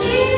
Jesus.